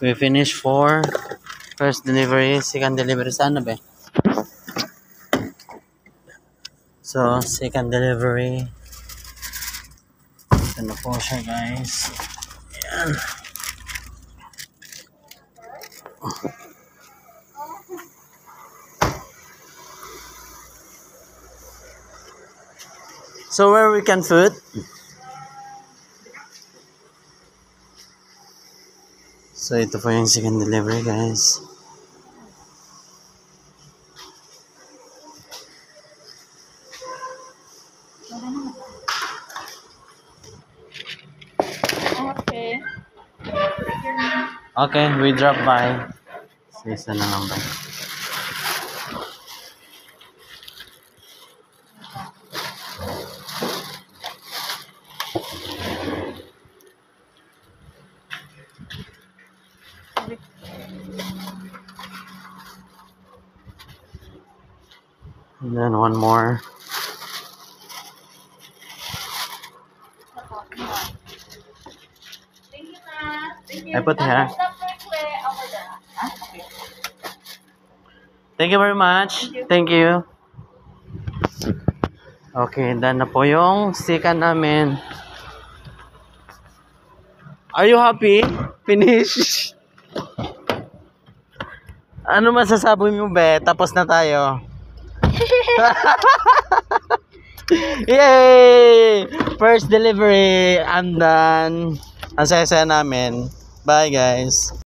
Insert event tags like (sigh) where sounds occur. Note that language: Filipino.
We finish for first delivery, second delivery. Saan na ba? So, second delivery. Ito na po siya, guys. Ayan. So, where we can put? So, ito po yung second delivery, guys. Okay. Okay, we drop by. So, isa na lang ba? And then one more. I put. Thank you very much. Thank you. Okay, done na po yung second namin. Are you happy? Finish. (laughs) Ano masasabi mo, be? Tapos na tayo. (laughs) Yay! First delivery. I'm done. Ang saya-saya namin. Bye, guys.